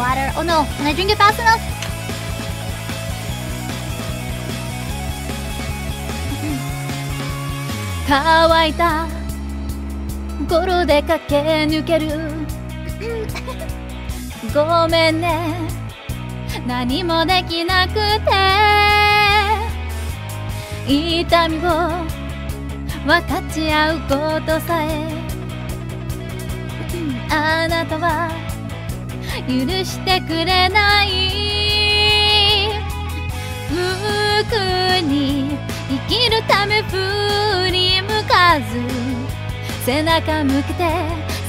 Water. Oh no, can I drink it fast enough? Mm-hmm. 乾いた心で駆け抜けるごめんね何もできなくて痛みを分かち合うことさえあなたは許してくれない。僕に生きるため振り向かず。背中向けて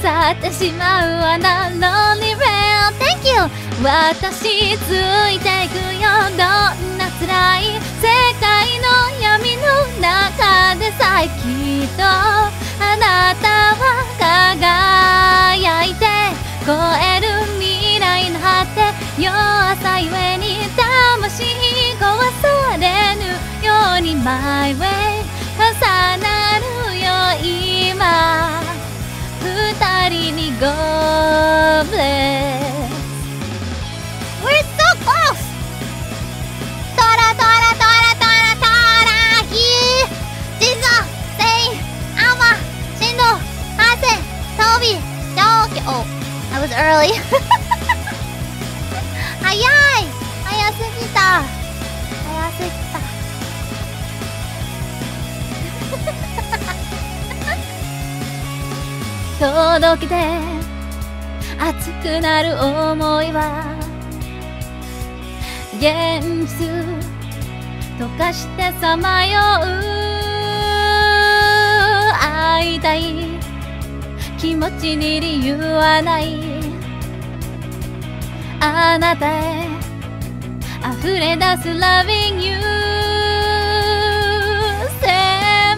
去ってしまうあな Lonely Rail Thank you 私ついていくよ。どんな辛い世界の闇の中でさえきっと。あなたは輝いて超 My way 重なるよ今二人に Go bless We're so close! Tora, Tora, Tora, Tora, Tora, Hi, Jinzo, Sei, Alma, Shindo, Hase, Toby, Doki. Oh, I was early. 早い早すぎた早すぎた 届けて熱くなる思いは現実溶かしてさまよう会いたい気持ちに理由はない。あなたへ。溢れ出す Loving you せ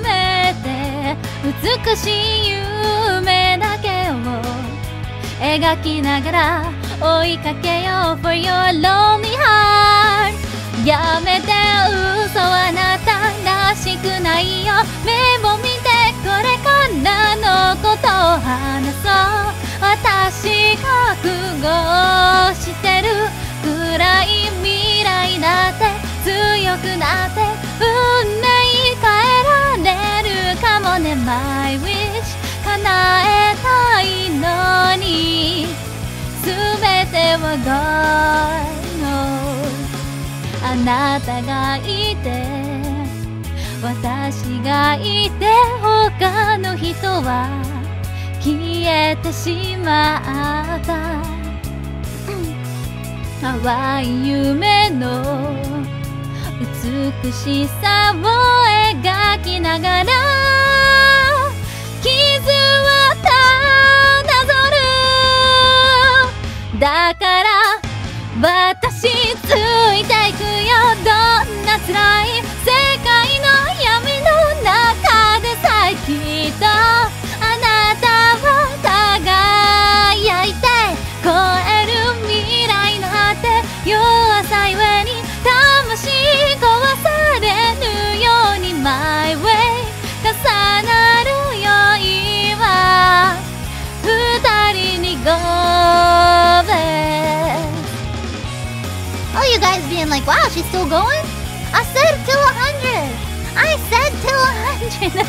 めて美しい夢描きながら追いかけよう For your lonely heart やめて嘘あなたらしくないよ。目を見てこれからのことを話そう。私覚悟してる。暗い未来だって強くなって運命変えられるかもね。My wish 叶えたいのに全ては God knows あなたがいて私がいて他の人は消えてしまった。淡い夢の美しさを描きながらだから私ついていくよ。どんな辛い like, wow, she's still going? I said till a 100. I said till a 100.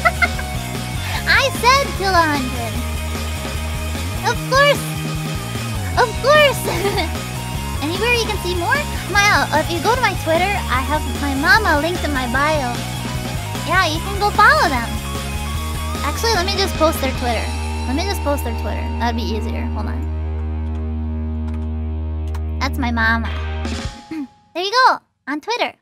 I said till a 100. Of course. Of course. Anywhere you can see more? My, uh, if you go to my Twitter, I have my mama linked in my bio. Yeah, you can go follow them. Actually, let me just post their Twitter. Let me just post their Twitter. That'd be easier. Hold on. That's my mama. There you go. On Twitter.